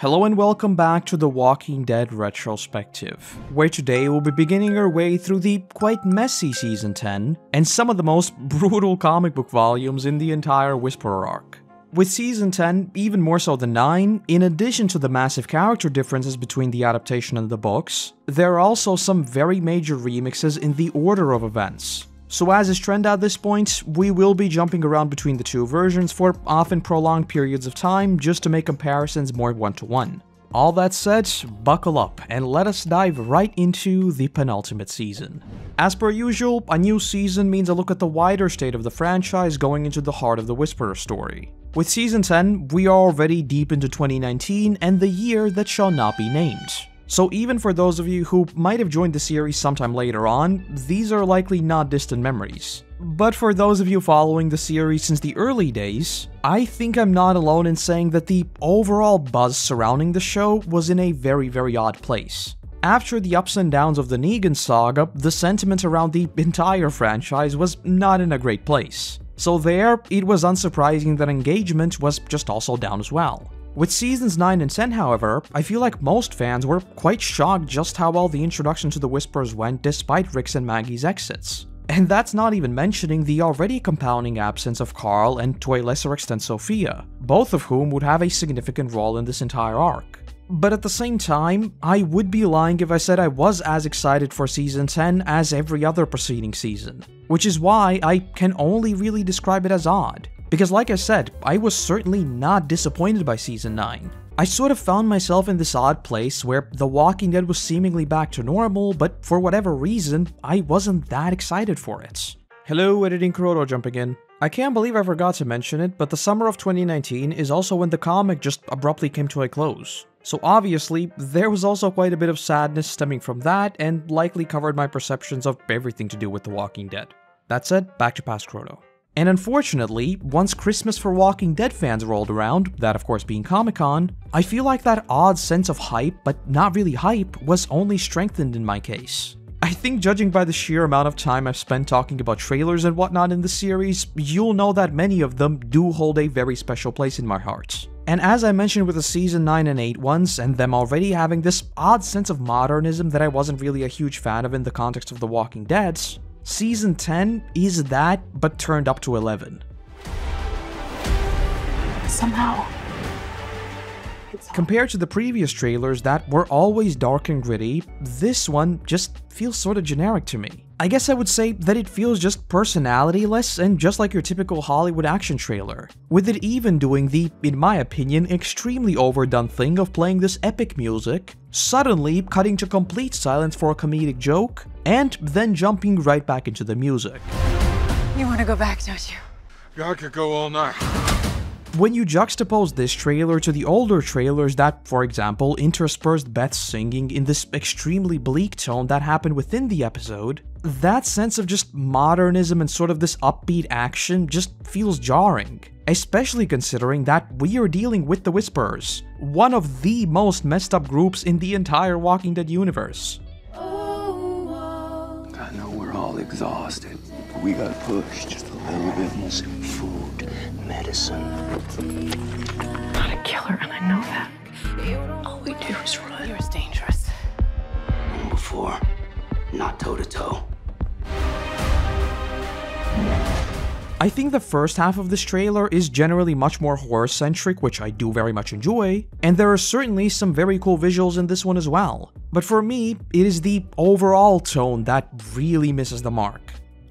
Hello and welcome back to the Walking Dead retrospective, where today we'll be beginning our way through the quite messy season 10 and some of the most brutal comic book volumes in the entire Whisperer arc. With season 10, even more so than 9, in addition to the massive character differences between the adaptation and the books, there are also some very major remixes in the order of events. So as is trend at this point, we will be jumping around between the two versions for often prolonged periods of time just to make comparisons more one-to-one. All that said, buckle up and let us dive right into the penultimate season. As per usual, a new season means a look at the wider state of the franchise going into the heart of the Whisperer story. With season 10, we are already deep into 2019 and the year that shall not be named. So even for those of you who might have joined the series sometime later on, these are likely not distant memories. But for those of you following the series since the early days, I think I'm not alone in saying that the overall buzz surrounding the show was in a very very odd place. After the ups and downs of the Negan saga, the sentiment around the entire franchise was not in a great place. So there, it was unsurprising that engagement was just also down as well. With seasons 9 and 10, however, I feel like most fans were quite shocked just how well the introduction to the Whisperers went despite Rick's and Maggie's exits. And that's not even mentioning the already compounding absence of Carl and to a lesser extent Sophia, both of whom would have a significant role in this entire arc. But at the same time, I would be lying if I said I was as excited for season 10 as every other preceding season, which is why I can only really describe it as odd. Because like I said, I was certainly not disappointed by Season 9. I sort of found myself in this odd place where The Walking Dead was seemingly back to normal, but for whatever reason, I wasn't that excited for it. Hello, Editing Koroto jumping in. I can't believe I forgot to mention it, but the summer of 2019 is also when the comic just abruptly came to a close. So obviously, there was also quite a bit of sadness stemming from that, and likely covered my perceptions of everything to do with The Walking Dead. That said, back to past Koroto. And unfortunately, once Christmas for Walking Dead fans rolled around, that of course being Comic Con, I feel like that odd sense of hype, but not really hype, was only strengthened in my case. I think judging by the sheer amount of time I've spent talking about trailers and whatnot in the series, you'll know that many of them do hold a very special place in my heart. And as I mentioned with the season 9 and 8 ones, and them already having this odd sense of modernism that I wasn't really a huge fan of in the context of The Walking Dead, Season 10 is that, but turned up to 11. Somehow. Compared to the previous trailers that were always dark and gritty, this one just feels sort of generic to me. I guess I would say that it feels just personality-less and just like your typical Hollywood action trailer, with it even doing the, in my opinion, extremely overdone thing of playing this epic music, suddenly cutting to complete silence for a comedic joke, and then jumping right back into the music. You want to go back, don't you? I could go all night. When you juxtapose this trailer to the older trailers that, for example, interspersed Beth singing in this extremely bleak tone that happened within the episode, that sense of just modernism and sort of this upbeat action just feels jarring. Especially considering that we are dealing with the Whisperers, one of the most messed up groups in the entire Walking Dead universe. I know we're all exhausted, but we gotta push just a little bit more. Some food, medicine. Not a killer, and I know that. All we do is run. You're dangerous. And before, not toe to toe. I think the first half of this trailer is generally much more horror-centric, which I do very much enjoy, and there are certainly some very cool visuals in this one as well. But for me, it is the overall tone that really misses the mark.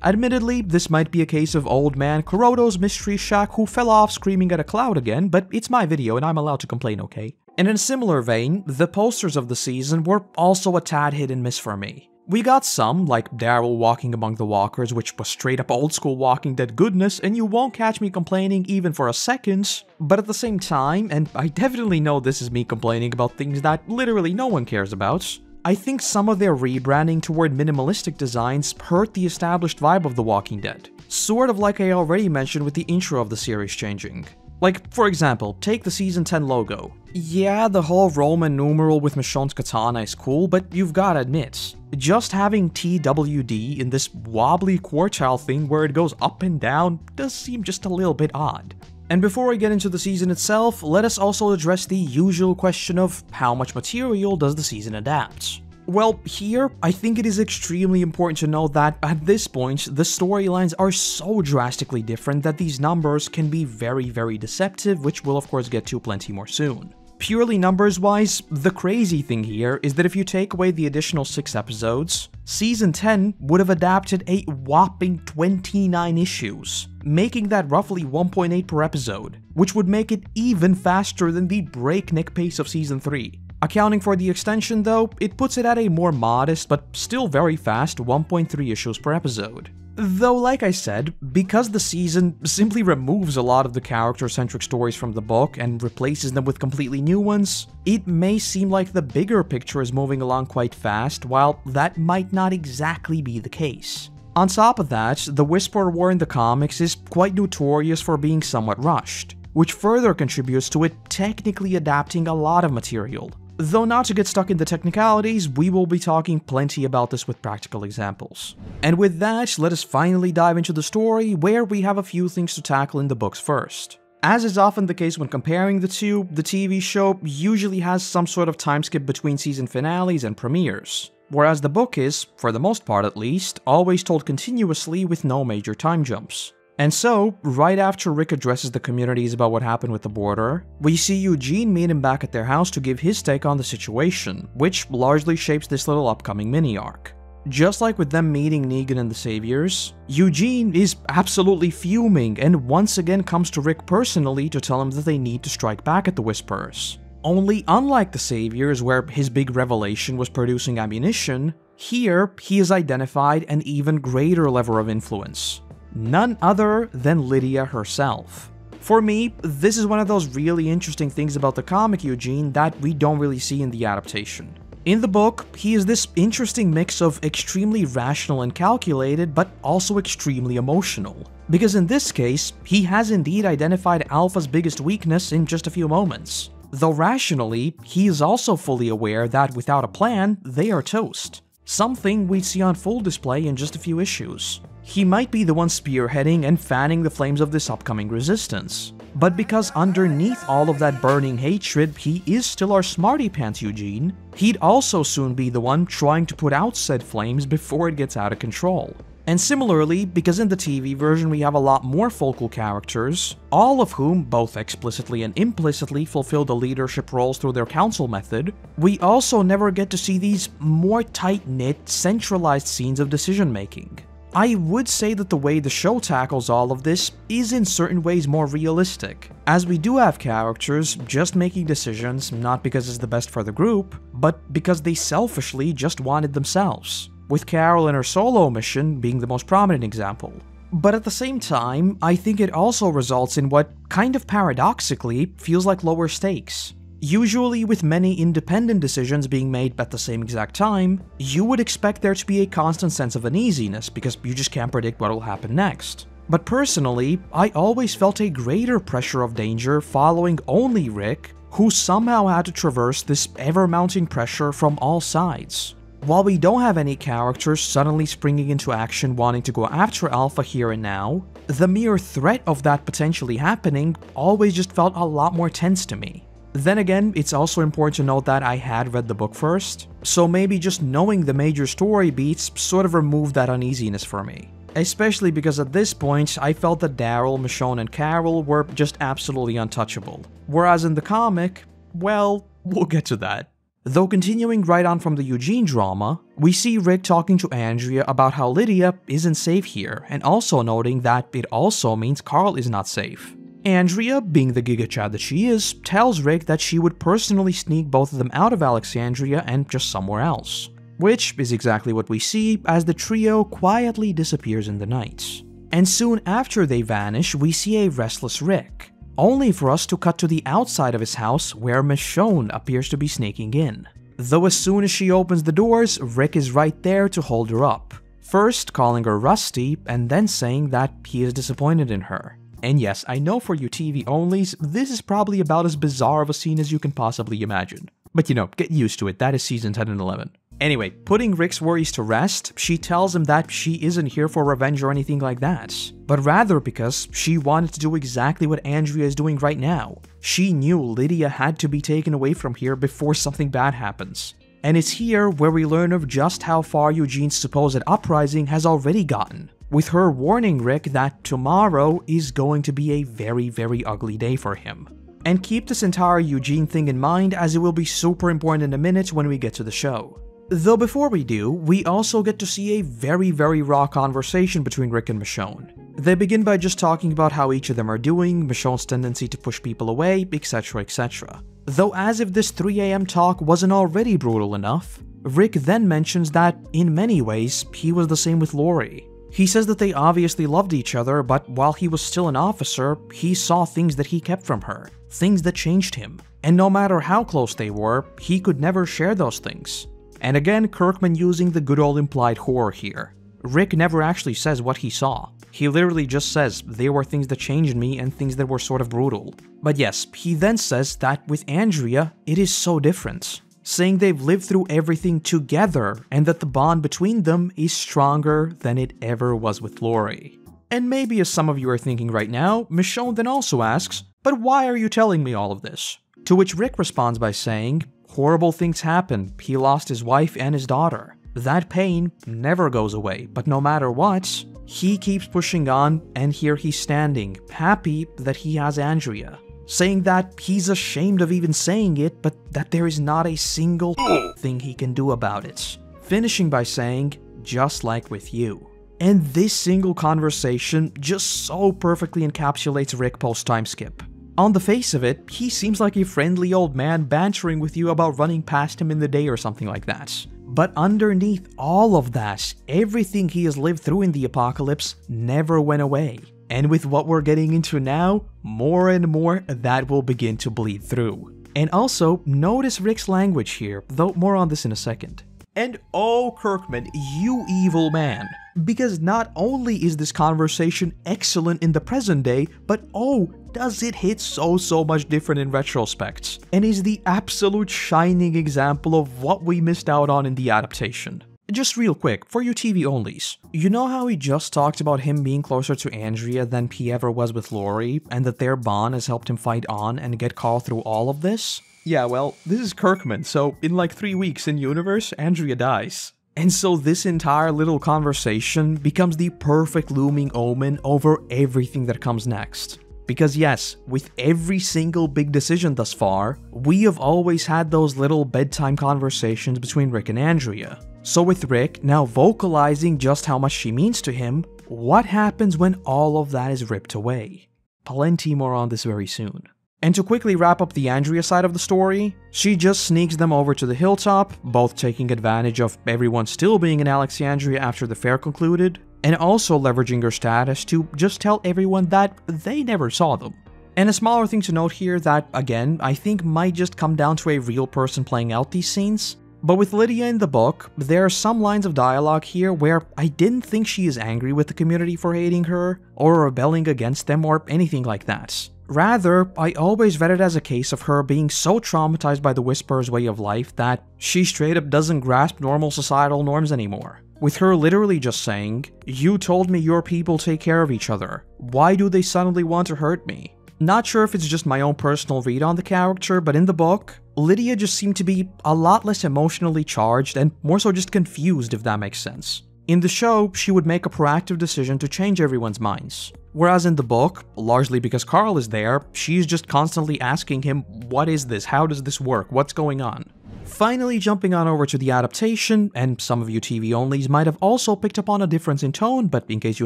Admittedly, this might be a case of old man Koroto's mystery shack who fell off screaming at a cloud again, but it's my video and I'm allowed to complain, okay? And in a similar vein, the posters of the season were also a tad hit and miss for me. We got some, like Daryl walking among the walkers, which was straight up old school Walking Dead goodness, and you won't catch me complaining even for a second, but at the same time, and I definitely know this is me complaining about things that literally no one cares about, I think some of their rebranding toward minimalistic designs hurt the established vibe of The Walking Dead, sort of like I already mentioned with the intro of the series changing. Like, for example, take the Season 10 logo. Yeah, the whole Roman numeral with Michonne's katana is cool, but you've gotta admit, just having TWD in this wobbly quartile thing where it goes up and down does seem just a little bit odd. And before I get into the season itself, let us also address the usual question of how much material does the season adapt? Well, here, I think it is extremely important to know that at this point, the storylines are so drastically different that these numbers can be very, very deceptive, which we'll of course get to plenty more soon. Purely numbers wise, the crazy thing here is that if you take away the additional 6 episodes, Season 10 would have adapted a whopping 29 issues, making that roughly 1.8 per episode, which would make it even faster than the breakneck pace of Season 3. Accounting for the extension though, it puts it at a more modest but still very fast 1.3 issues per episode. Though, like I said, because the season simply removes a lot of the character-centric stories from the book and replaces them with completely new ones, it may seem like the bigger picture is moving along quite fast, while that might not exactly be the case. On top of that, the Whisper War in the comics is quite notorious for being somewhat rushed, which further contributes to it technically adapting a lot of material, Though not to get stuck in the technicalities, we will be talking plenty about this with practical examples. And with that, let us finally dive into the story, where we have a few things to tackle in the books first. As is often the case when comparing the two, the TV show usually has some sort of time skip between season finales and premieres, whereas the book is, for the most part at least, always told continuously with no major time jumps. And so, right after Rick addresses the communities about what happened with the border, we see Eugene meet him back at their house to give his take on the situation, which largely shapes this little upcoming mini arc. Just like with them meeting Negan and the Saviors, Eugene is absolutely fuming and once again comes to Rick personally to tell him that they need to strike back at the Whisperers. Only unlike the Saviors, where his big revelation was producing ammunition, here he has identified an even greater lever of influence none other than Lydia herself. For me, this is one of those really interesting things about the comic Eugene that we don't really see in the adaptation. In the book, he is this interesting mix of extremely rational and calculated, but also extremely emotional. Because in this case, he has indeed identified Alpha's biggest weakness in just a few moments. Though rationally, he is also fully aware that without a plan, they are toast. Something we see on full display in just a few issues. He might be the one spearheading and fanning the flames of this upcoming resistance. But because underneath all of that burning hatred, he is still our smarty pants Eugene, he'd also soon be the one trying to put out said flames before it gets out of control. And similarly, because in the TV version we have a lot more focal characters, all of whom both explicitly and implicitly fulfill the leadership roles through their council method, we also never get to see these more tight-knit, centralized scenes of decision making. I would say that the way the show tackles all of this is in certain ways more realistic, as we do have characters just making decisions not because it's the best for the group, but because they selfishly just wanted themselves, with Carol and her solo mission being the most prominent example. But at the same time, I think it also results in what, kind of paradoxically, feels like lower stakes. Usually with many independent decisions being made at the same exact time, you would expect there to be a constant sense of uneasiness because you just can't predict what will happen next. But personally, I always felt a greater pressure of danger following only Rick, who somehow had to traverse this ever-mounting pressure from all sides. While we don't have any characters suddenly springing into action wanting to go after Alpha here and now, the mere threat of that potentially happening always just felt a lot more tense to me. Then again, it's also important to note that I had read the book first, so maybe just knowing the major story beats sort of removed that uneasiness for me. Especially because at this point, I felt that Daryl, Michonne, and Carol were just absolutely untouchable. Whereas in the comic, well, we'll get to that. Though continuing right on from the Eugene drama, we see Rick talking to Andrea about how Lydia isn't safe here, and also noting that it also means Carl is not safe. Andrea, being the Giga Chad that she is, tells Rick that she would personally sneak both of them out of Alexandria and just somewhere else. Which is exactly what we see as the trio quietly disappears in the night. And soon after they vanish, we see a restless Rick, only for us to cut to the outside of his house where Michonne appears to be sneaking in. Though as soon as she opens the doors, Rick is right there to hold her up. First calling her Rusty, and then saying that he is disappointed in her. And yes, I know for you TV onlys, this is probably about as bizarre of a scene as you can possibly imagine. But you know, get used to it, that is season 10 and 11. Anyway, putting Rick's worries to rest, she tells him that she isn't here for revenge or anything like that, but rather because she wanted to do exactly what Andrea is doing right now. She knew Lydia had to be taken away from here before something bad happens. And it's here where we learn of just how far Eugene's supposed uprising has already gotten, with her warning Rick that tomorrow is going to be a very, very ugly day for him. And keep this entire Eugene thing in mind as it will be super important in a minute when we get to the show. Though before we do, we also get to see a very, very raw conversation between Rick and Michonne. They begin by just talking about how each of them are doing, Michonne's tendency to push people away, etc, etc. Though as if this 3am talk wasn't already brutal enough, Rick then mentions that, in many ways, he was the same with Lori. He says that they obviously loved each other, but while he was still an officer, he saw things that he kept from her, things that changed him. And no matter how close they were, he could never share those things. And again, Kirkman using the good old implied horror here. Rick never actually says what he saw. He literally just says, there were things that changed me and things that were sort of brutal. But yes, he then says that with Andrea, it is so different. Saying they've lived through everything together and that the bond between them is stronger than it ever was with Lori. And maybe as some of you are thinking right now, Michonne then also asks, but why are you telling me all of this? To which Rick responds by saying, Horrible things happen. He lost his wife and his daughter. That pain never goes away, but no matter what, he keeps pushing on, and here he's standing, happy that he has Andrea. Saying that he's ashamed of even saying it, but that there is not a single thing he can do about it. Finishing by saying, just like with you. And this single conversation just so perfectly encapsulates Rick post time skip. On the face of it, he seems like a friendly old man bantering with you about running past him in the day or something like that. But underneath all of that, everything he has lived through in the apocalypse never went away. And with what we're getting into now, more and more that will begin to bleed through. And also, notice Rick's language here, though more on this in a second. And oh, Kirkman, you evil man. Because not only is this conversation excellent in the present day, but oh, does it hit so so much different in retrospect, and is the absolute shining example of what we missed out on in the adaptation. Just real quick, for you TV onlys, you know how we just talked about him being closer to Andrea than he ever was with Lori, and that their bond has helped him fight on and get Carl through all of this? Yeah, well, this is Kirkman, so in like three weeks in universe, Andrea dies. And so this entire little conversation becomes the perfect looming omen over everything that comes next. Because yes, with every single big decision thus far, we have always had those little bedtime conversations between Rick and Andrea. So with Rick now vocalizing just how much she means to him, what happens when all of that is ripped away? Plenty more on this very soon. And to quickly wrap up the Andrea side of the story, she just sneaks them over to the hilltop, both taking advantage of everyone still being in Alexandria after the fair concluded, and also leveraging her status to just tell everyone that they never saw them. And a smaller thing to note here that, again, I think might just come down to a real person playing out these scenes. But with Lydia in the book, there are some lines of dialogue here where I didn't think she is angry with the community for hating her, or rebelling against them, or anything like that. Rather, I always read it as a case of her being so traumatized by the Whisperer's way of life that she straight up doesn't grasp normal societal norms anymore. With her literally just saying, You told me your people take care of each other. Why do they suddenly want to hurt me? Not sure if it's just my own personal read on the character, but in the book, Lydia just seemed to be a lot less emotionally charged and more so just confused, if that makes sense. In the show, she would make a proactive decision to change everyone's minds. Whereas in the book, largely because Carl is there, she's just constantly asking him, What is this? How does this work? What's going on? Finally, jumping on over to the adaptation, and some of you TV onlys might have also picked up on a difference in tone, but in case you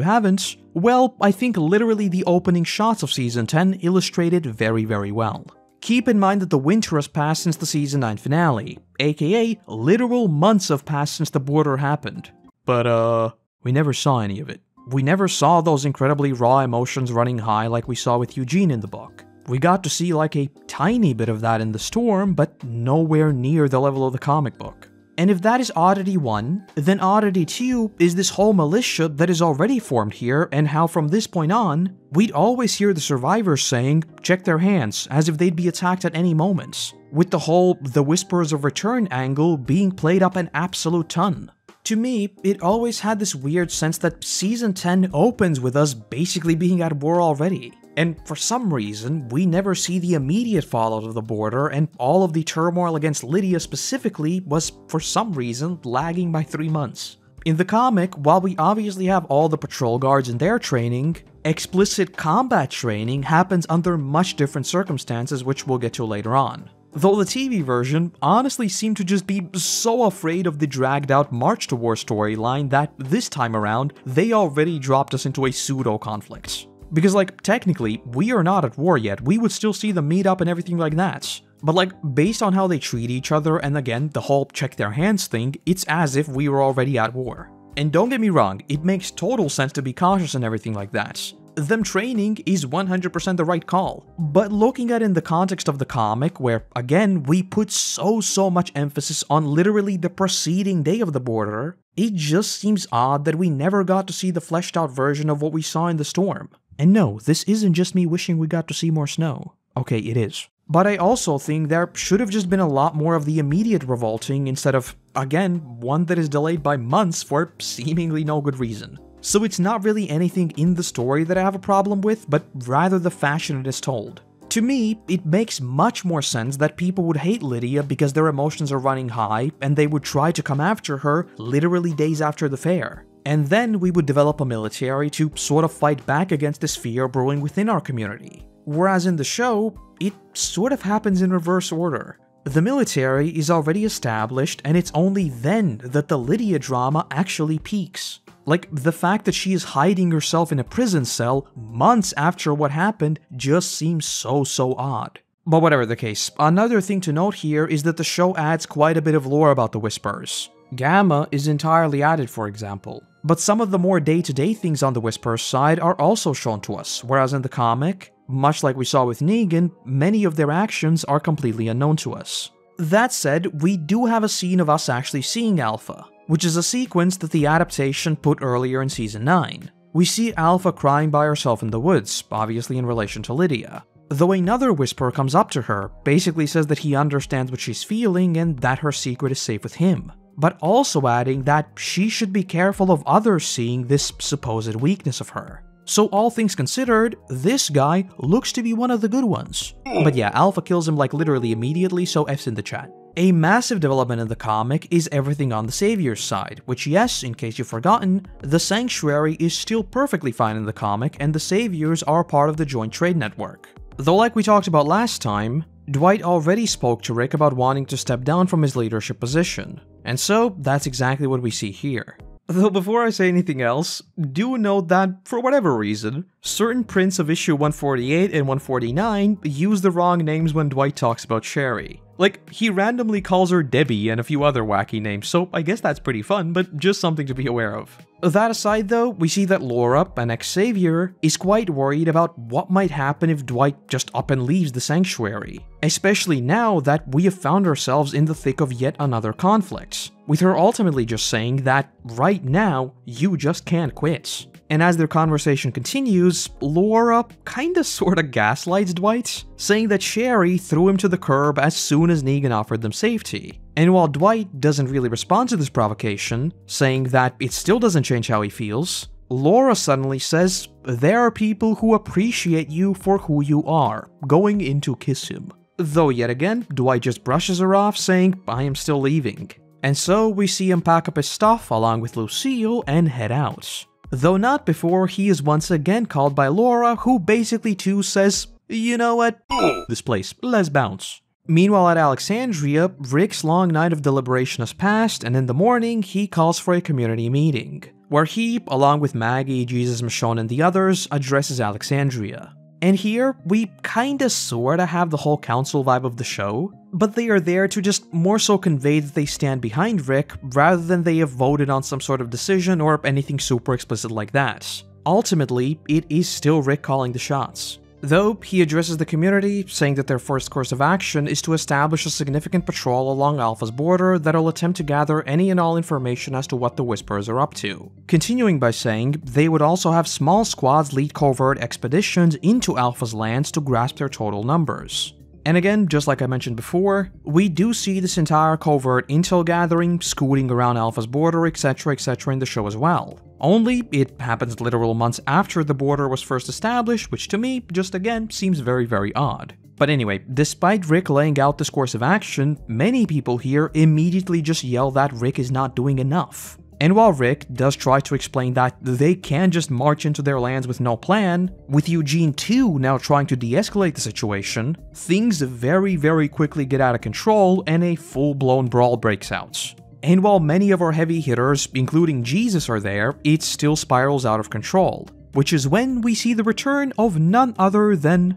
haven't, well, I think literally the opening shots of Season 10 illustrated very, very well. Keep in mind that the winter has passed since the Season 9 finale, aka literal months have passed since the border happened. But, uh, we never saw any of it. We never saw those incredibly raw emotions running high like we saw with Eugene in the book. We got to see like a tiny bit of that in the storm, but nowhere near the level of the comic book. And if that is Oddity 1, then Oddity 2 is this whole militia that is already formed here, and how from this point on, we'd always hear the survivors saying, check their hands, as if they'd be attacked at any moment, with the whole The Whispers of Return angle being played up an absolute ton. To me, it always had this weird sense that Season 10 opens with us basically being at war already. And for some reason, we never see the immediate fallout of the border, and all of the turmoil against Lydia specifically was, for some reason, lagging by three months. In the comic, while we obviously have all the patrol guards in their training, explicit combat training happens under much different circumstances, which we'll get to later on. Though the TV version honestly seemed to just be so afraid of the dragged out March to War storyline that this time around, they already dropped us into a pseudo conflict. Because, like, technically, we are not at war yet, we would still see them meet up and everything like that. But, like, based on how they treat each other, and again, the whole check their hands thing, it's as if we were already at war. And don't get me wrong, it makes total sense to be cautious and everything like that. Them training is 100% the right call. But looking at it in the context of the comic, where again we put so so much emphasis on literally the preceding day of the border, it just seems odd that we never got to see the fleshed out version of what we saw in the storm. And no, this isn't just me wishing we got to see more snow. Okay, it is. But I also think there should have just been a lot more of the immediate revolting instead of, again, one that is delayed by months for seemingly no good reason. So it's not really anything in the story that I have a problem with, but rather the fashion it is told. To me, it makes much more sense that people would hate Lydia because their emotions are running high and they would try to come after her literally days after the fair. And then we would develop a military to sort of fight back against this fear brewing within our community. Whereas in the show, it sort of happens in reverse order. The military is already established, and it's only then that the Lydia drama actually peaks. Like, the fact that she is hiding herself in a prison cell months after what happened just seems so, so odd. But whatever the case, another thing to note here is that the show adds quite a bit of lore about the Whispers. Gamma is entirely added, for example. But some of the more day to day things on the Whisper's side are also shown to us, whereas in the comic, much like we saw with Negan, many of their actions are completely unknown to us. That said, we do have a scene of us actually seeing Alpha, which is a sequence that the adaptation put earlier in season 9. We see Alpha crying by herself in the woods, obviously in relation to Lydia. Though another Whisperer comes up to her, basically says that he understands what she's feeling and that her secret is safe with him but also adding that she should be careful of others seeing this supposed weakness of her. So all things considered, this guy looks to be one of the good ones. But yeah, Alpha kills him like literally immediately, so F's in the chat. A massive development in the comic is everything on the Savior's side, which yes, in case you've forgotten, the Sanctuary is still perfectly fine in the comic and the Saviors are part of the Joint Trade Network. Though like we talked about last time, Dwight already spoke to Rick about wanting to step down from his leadership position, and so that's exactly what we see here. Though before I say anything else, do note that, for whatever reason, certain prints of issue 148 and 149 use the wrong names when Dwight talks about Sherry. Like, he randomly calls her Debbie and a few other wacky names, so I guess that's pretty fun, but just something to be aware of. That aside though, we see that Laura, an ex-savior, is quite worried about what might happen if Dwight just up and leaves the sanctuary. Especially now that we have found ourselves in the thick of yet another conflict, with her ultimately just saying that right now, you just can't quit. And as their conversation continues, Laura kinda sorta gaslights Dwight, saying that Sherry threw him to the curb as soon as Negan offered them safety. And while Dwight doesn't really respond to this provocation, saying that it still doesn't change how he feels, Laura suddenly says, There are people who appreciate you for who you are, going in to kiss him. Though yet again, Dwight just brushes her off, saying, I am still leaving. And so we see him pack up his stuff along with Lucille and head out. Though not before he is once again called by Laura, who basically too says, You know what? This place, let's bounce. Meanwhile, at Alexandria, Rick's long night of deliberation has passed, and in the morning, he calls for a community meeting, where he, along with Maggie, Jesus, Michonne, and the others, addresses Alexandria. And here, we kinda sorta have the whole council vibe of the show, but they are there to just more so convey that they stand behind Rick rather than they have voted on some sort of decision or anything super explicit like that. Ultimately, it is still Rick calling the shots. Though he addresses the community, saying that their first course of action is to establish a significant patrol along Alpha's border that'll attempt to gather any and all information as to what the Whisperers are up to. Continuing by saying they would also have small squads lead covert expeditions into Alpha's lands to grasp their total numbers. And again, just like I mentioned before, we do see this entire covert intel gathering scooting around Alpha's border, etc., etc. in the show as well. Only it happens literal months after the border was first established, which to me, just again, seems very, very odd. But anyway, despite Rick laying out this course of action, many people here immediately just yell that Rick is not doing enough. And while Rick does try to explain that they can just march into their lands with no plan, with Eugene too now trying to de-escalate the situation, things very very quickly get out of control and a full-blown brawl breaks out. And while many of our heavy hitters, including Jesus, are there, it still spirals out of control, which is when we see the return of none other than.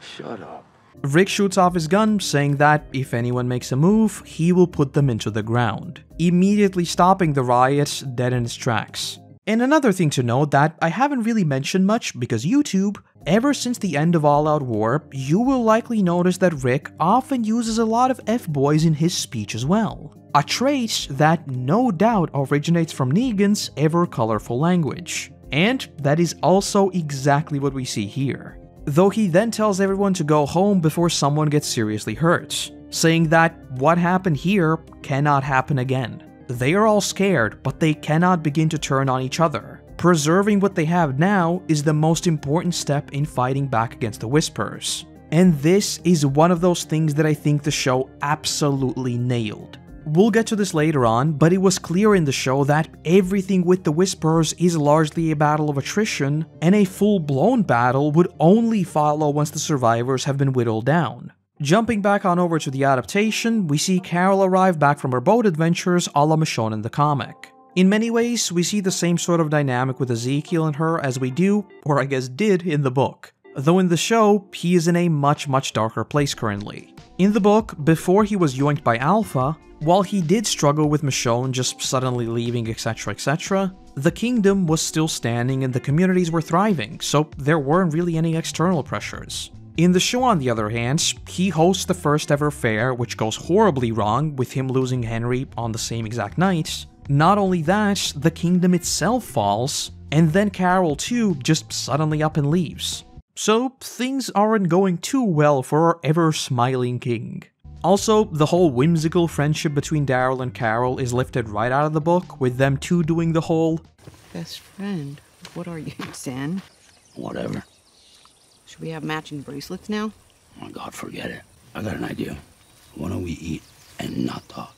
Shut up. Rick shoots off his gun, saying that if anyone makes a move, he will put them into the ground, immediately stopping the riots dead in its tracks. And another thing to note that I haven't really mentioned much because YouTube, ever since the end of All Out War, you will likely notice that Rick often uses a lot of F-boys in his speech as well. A trait that no doubt originates from Negan's ever colorful language. And that is also exactly what we see here. Though he then tells everyone to go home before someone gets seriously hurt, saying that what happened here cannot happen again. They are all scared, but they cannot begin to turn on each other. Preserving what they have now is the most important step in fighting back against the Whispers. And this is one of those things that I think the show absolutely nailed. We'll get to this later on, but it was clear in the show that everything with the Whisperers is largely a battle of attrition, and a full blown battle would only follow once the survivors have been whittled down. Jumping back on over to the adaptation, we see Carol arrive back from her boat adventures a la Michonne in the comic. In many ways, we see the same sort of dynamic with Ezekiel and her as we do, or I guess did, in the book. Though in the show, he is in a much much darker place currently. In the book, before he was yoinked by Alpha, while he did struggle with Michonne just suddenly leaving etc etc, the kingdom was still standing and the communities were thriving, so there weren't really any external pressures. In the show, on the other hand, he hosts the first ever fair, which goes horribly wrong with him losing Henry on the same exact night. Not only that, the kingdom itself falls, and then Carol too just suddenly up and leaves. So things aren't going too well for our ever smiling king. Also, the whole whimsical friendship between Daryl and Carol is lifted right out of the book, with them two doing the whole Best friend. What are you, San? Whatever. Should we have matching bracelets now? Oh my god, forget it. I got an idea. Why don't we eat and not talk?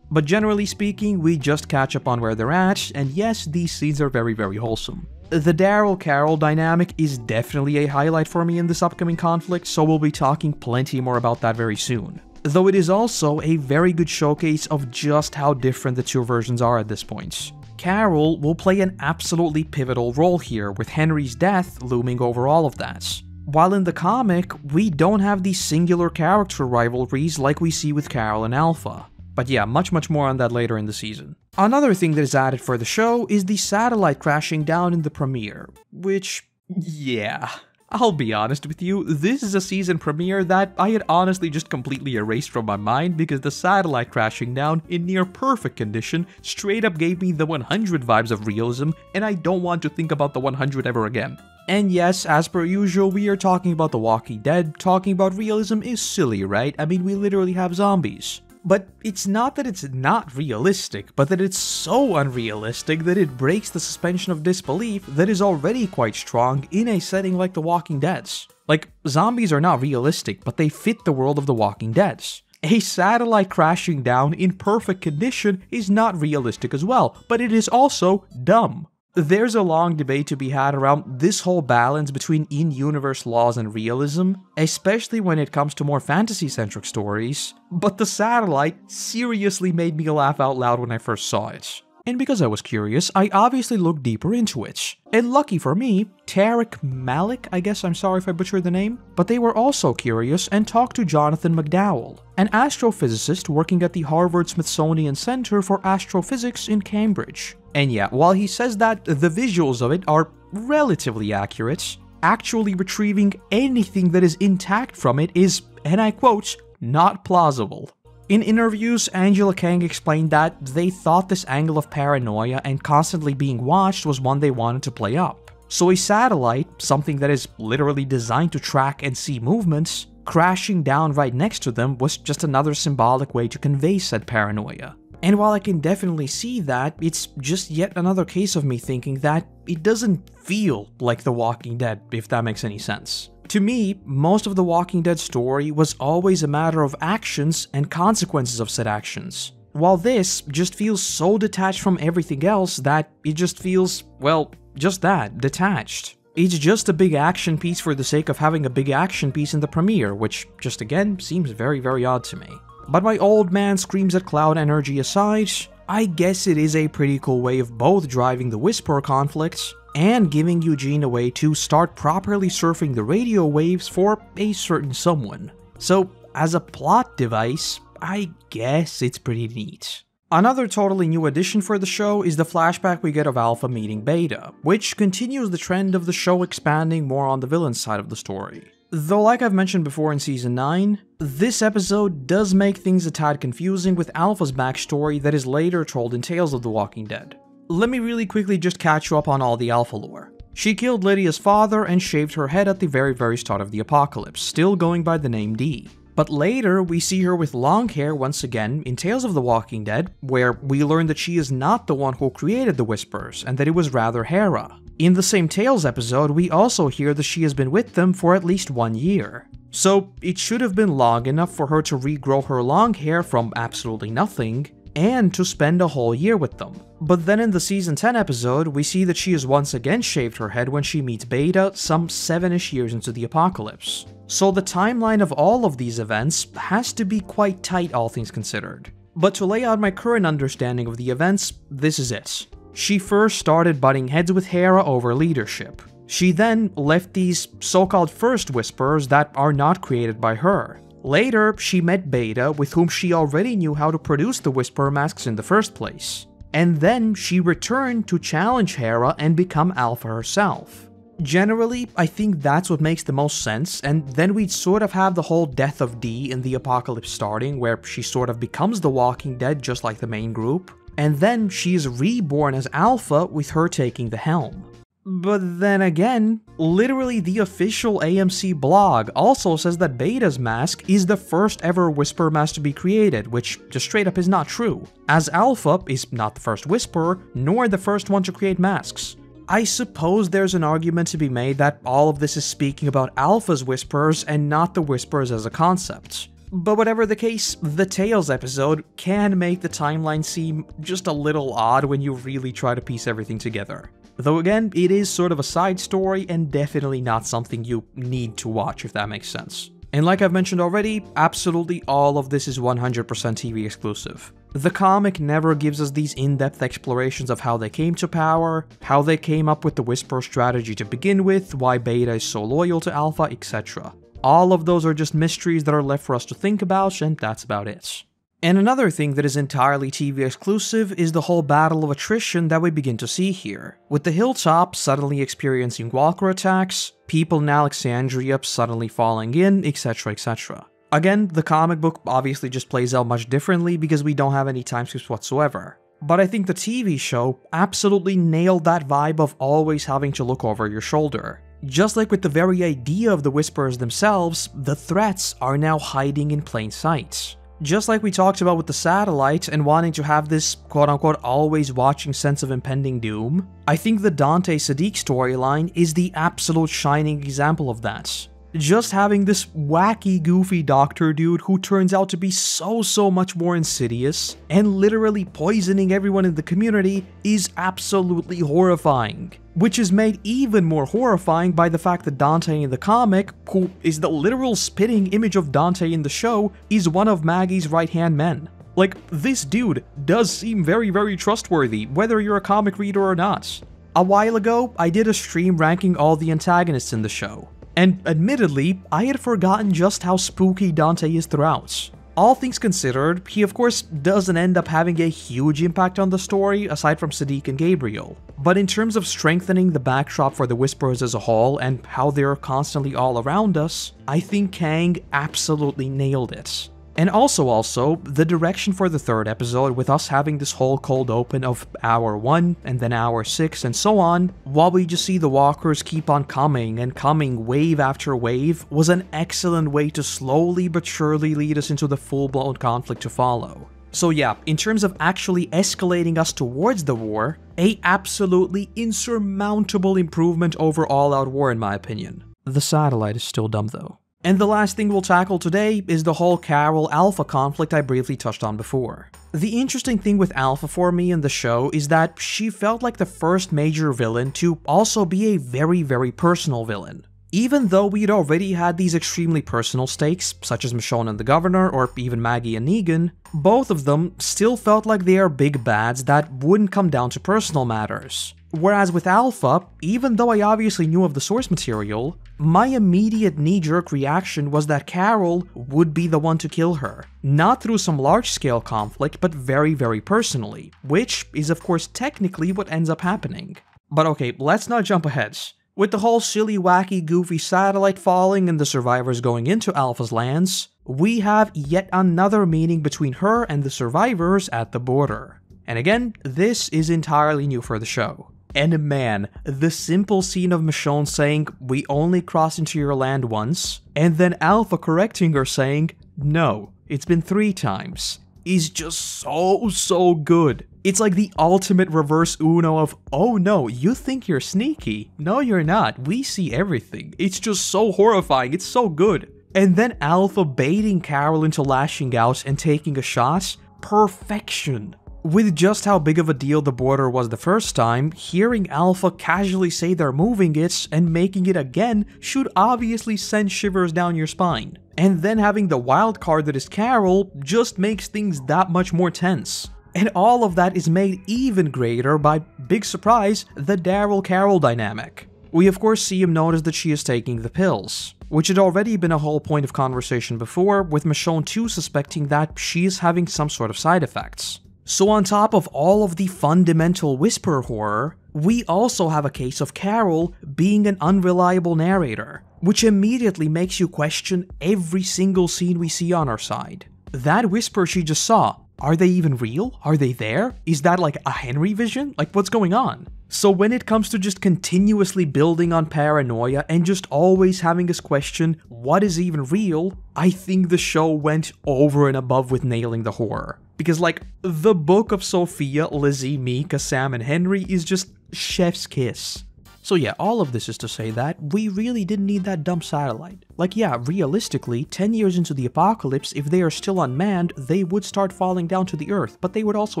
But generally speaking, we just catch up on where they're at, and yes, these scenes are very, very wholesome. The Daryl Carol dynamic is definitely a highlight for me in this upcoming conflict, so we'll be talking plenty more about that very soon. Though it is also a very good showcase of just how different the two versions are at this point. Carol will play an absolutely pivotal role here, with Henry's death looming over all of that. While in the comic, we don't have these singular character rivalries like we see with Carol and Alpha. But yeah, much much more on that later in the season. Another thing that is added for the show is the satellite crashing down in the premiere, which, yeah. I'll be honest with you, this is a season premiere that I had honestly just completely erased from my mind because the satellite crashing down in near perfect condition straight up gave me the 100 vibes of realism, and I don't want to think about the 100 ever again. And yes, as per usual, we are talking about The Walking Dead, talking about realism is silly, right? I mean, we literally have zombies. But it's not that it's not realistic, but that it's so unrealistic that it breaks the suspension of disbelief that is already quite strong in a setting like The Walking Dead's. Like, zombies are not realistic, but they fit the world of The Walking Dead's. A satellite crashing down in perfect condition is not realistic as well, but it is also dumb. There's a long debate to be had around this whole balance between in universe laws and realism, especially when it comes to more fantasy centric stories, but the satellite seriously made me laugh out loud when I first saw it. And because I was curious, I obviously looked deeper into it. And lucky for me, Tariq Malik, I guess I'm sorry if I butchered the name, but they were also curious and talked to Jonathan McDowell, an astrophysicist working at the Harvard Smithsonian Center for Astrophysics in Cambridge. And yeah, while he says that the visuals of it are relatively accurate, actually retrieving anything that is intact from it is, and I quote, not plausible. In interviews, Angela Kang explained that they thought this angle of paranoia and constantly being watched was one they wanted to play up. So a satellite, something that is literally designed to track and see movements, crashing down right next to them was just another symbolic way to convey said paranoia. And while I can definitely see that, it's just yet another case of me thinking that it doesn't feel like The Walking Dead, if that makes any sense. To me, most of The Walking Dead story was always a matter of actions and consequences of said actions. While this just feels so detached from everything else that it just feels, well, just that, detached. It's just a big action piece for the sake of having a big action piece in the premiere, which just again seems very, very odd to me. But my old man screams at cloud energy aside, I guess it is a pretty cool way of both driving the Whisper conflicts and giving Eugene a way to start properly surfing the radio waves for a certain someone. So, as a plot device, I guess it's pretty neat. Another totally new addition for the show is the flashback we get of Alpha meeting Beta, which continues the trend of the show expanding more on the villain side of the story. Though like I've mentioned before in season 9, this episode does make things a tad confusing with Alpha's backstory that is later told in Tales of the Walking Dead. Let me really quickly just catch you up on all the Alpha lore. She killed Lydia's father and shaved her head at the very very start of the apocalypse, still going by the name Dee. But later, we see her with long hair once again in Tales of the Walking Dead, where we learn that she is not the one who created the Whispers, and that it was rather Hera. In the same Tales episode, we also hear that she has been with them for at least one year. So it should have been long enough for her to regrow her long hair from absolutely nothing, and to spend a whole year with them. But then in the season 10 episode, we see that she has once again shaved her head when she meets Beta some 7ish years into the apocalypse. So the timeline of all of these events has to be quite tight all things considered. But to lay out my current understanding of the events, this is it. She first started butting heads with Hera over leadership. She then left these so-called first whispers that are not created by her. Later, she met Beta, with whom she already knew how to produce the Whisper masks in the first place. And then she returned to challenge Hera and become Alpha herself. Generally, I think that's what makes the most sense, and then we'd sort of have the whole death of Dee in the apocalypse starting, where she sort of becomes the Walking Dead just like the main group, and then she's reborn as Alpha with her taking the helm. But then again, literally the official AMC blog also says that Beta's mask is the first ever Whisper mask to be created, which just straight up is not true, as Alpha is not the first Whisperer, nor the first one to create masks. I suppose there's an argument to be made that all of this is speaking about Alpha's Whisperers and not the Whisperers as a concept. But whatever the case, the Tales episode can make the timeline seem just a little odd when you really try to piece everything together. Though again, it is sort of a side story and definitely not something you need to watch if that makes sense. And like I've mentioned already, absolutely all of this is 100% TV exclusive. The comic never gives us these in-depth explorations of how they came to power, how they came up with the Whisper strategy to begin with, why Beta is so loyal to Alpha, etc. All of those are just mysteries that are left for us to think about, and that's about it. And another thing that is entirely TV exclusive is the whole battle of attrition that we begin to see here. With the Hilltop suddenly experiencing Walker attacks, people in Alexandria suddenly falling in, etc, etc. Again, the comic book obviously just plays out much differently because we don't have any time skips whatsoever. But I think the TV show absolutely nailed that vibe of always having to look over your shoulder. Just like with the very idea of the Whisperers themselves, the threats are now hiding in plain sight. Just like we talked about with the satellite and wanting to have this quote unquote always watching sense of impending doom, I think the Dante Siddiq storyline is the absolute shining example of that just having this wacky, goofy doctor dude who turns out to be so, so much more insidious and literally poisoning everyone in the community is absolutely horrifying. Which is made even more horrifying by the fact that Dante in the comic, who is the literal spitting image of Dante in the show, is one of Maggie's right hand men. Like, this dude does seem very, very trustworthy, whether you're a comic reader or not. A while ago, I did a stream ranking all the antagonists in the show. And admittedly, I had forgotten just how spooky Dante is throughout. All things considered, he of course doesn't end up having a huge impact on the story aside from Siddiq and Gabriel. But in terms of strengthening the backdrop for the Whisperers as a whole and how they're constantly all around us, I think Kang absolutely nailed it. And also also, the direction for the third episode with us having this whole cold open of hour 1 and then hour 6 and so on, while we just see the walkers keep on coming and coming wave after wave was an excellent way to slowly but surely lead us into the full-blown conflict to follow. So yeah, in terms of actually escalating us towards the war, a absolutely insurmountable improvement over All Out War in my opinion. The satellite is still dumb though. And the last thing we'll tackle today is the whole Carol Alpha conflict I briefly touched on before. The interesting thing with Alpha for me in the show is that she felt like the first major villain to also be a very, very personal villain. Even though we'd already had these extremely personal stakes, such as Michonne and the Governor, or even Maggie and Negan, both of them still felt like they are big bads that wouldn't come down to personal matters. Whereas with Alpha, even though I obviously knew of the source material, my immediate knee-jerk reaction was that Carol would be the one to kill her. Not through some large-scale conflict, but very, very personally, which is of course technically what ends up happening. But okay, let's not jump ahead. With the whole silly, wacky, goofy satellite falling and the survivors going into Alpha's lands, we have yet another meeting between her and the survivors at the border. And again, this is entirely new for the show. And man, the simple scene of Michonne saying, we only cross into your land once, and then Alpha correcting her saying, no, it's been three times, is just so, so good. It's like the ultimate reverse Uno of, oh no, you think you're sneaky. No, you're not. We see everything. It's just so horrifying. It's so good. And then Alpha baiting Carol into lashing out and taking a shot. Perfection. With just how big of a deal the border was the first time, hearing Alpha casually say they're moving it and making it again should obviously send shivers down your spine. And then having the wild card that is Carol just makes things that much more tense. And all of that is made even greater by, big surprise, the Daryl Carol dynamic. We of course see him notice that she is taking the pills, which had already been a whole point of conversation before, with Michonne too suspecting that she is having some sort of side effects. So on top of all of the fundamental whisper horror, we also have a case of Carol being an unreliable narrator, which immediately makes you question every single scene we see on our side. That whisper she just saw, are they even real? Are they there? Is that like a Henry vision? Like what's going on? So when it comes to just continuously building on paranoia and just always having us question what is even real, I think the show went over and above with nailing the horror. Because like, the book of Sophia, Lizzie, Mika, Sam, and Henry is just chef's kiss. So yeah, all of this is to say that we really didn't need that dumb satellite. Like yeah, realistically, 10 years into the apocalypse, if they are still unmanned, they would start falling down to the earth, but they would also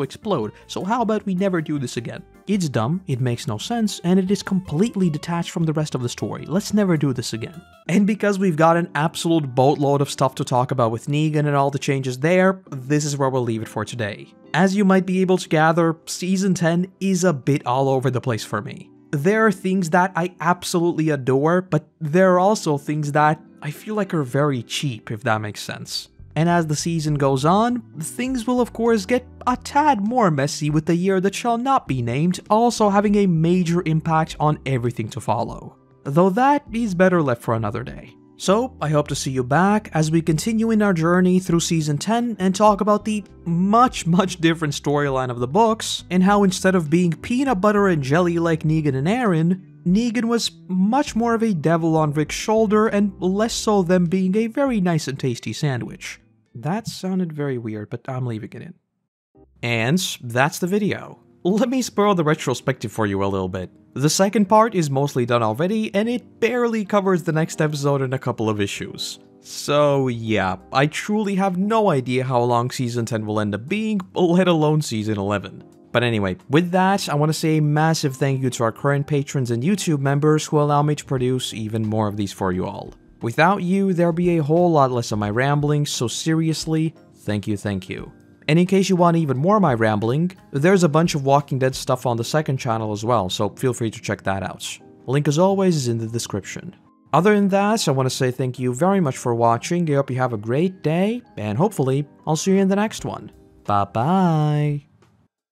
explode, so how about we never do this again? It's dumb, it makes no sense, and it is completely detached from the rest of the story. Let's never do this again. And because we've got an absolute boatload of stuff to talk about with Negan and all the changes there, this is where we'll leave it for today. As you might be able to gather, Season 10 is a bit all over the place for me there are things that I absolutely adore, but there are also things that I feel like are very cheap, if that makes sense. And as the season goes on, things will of course get a tad more messy with the year that shall not be named also having a major impact on everything to follow. Though that is better left for another day. So, I hope to see you back as we continue in our journey through Season 10 and talk about the much, much different storyline of the books, and how instead of being peanut butter and jelly like Negan and Aaron, Negan was much more of a devil on Rick's shoulder and less so them being a very nice and tasty sandwich. That sounded very weird, but I'm leaving it in. And that's the video. Let me spoil the retrospective for you a little bit. The second part is mostly done already, and it barely covers the next episode and a couple of issues. So yeah, I truly have no idea how long Season 10 will end up being, let alone Season 11. But anyway, with that, I want to say a massive thank you to our current patrons and YouTube members who allow me to produce even more of these for you all. Without you, there'd be a whole lot less of my ramblings, so seriously, thank you, thank you. And in case you want even more of my rambling, there's a bunch of Walking Dead stuff on the second channel as well, so feel free to check that out. Link as always is in the description. Other than that, I want to say thank you very much for watching. I hope you have a great day, and hopefully, I'll see you in the next one. Bye bye.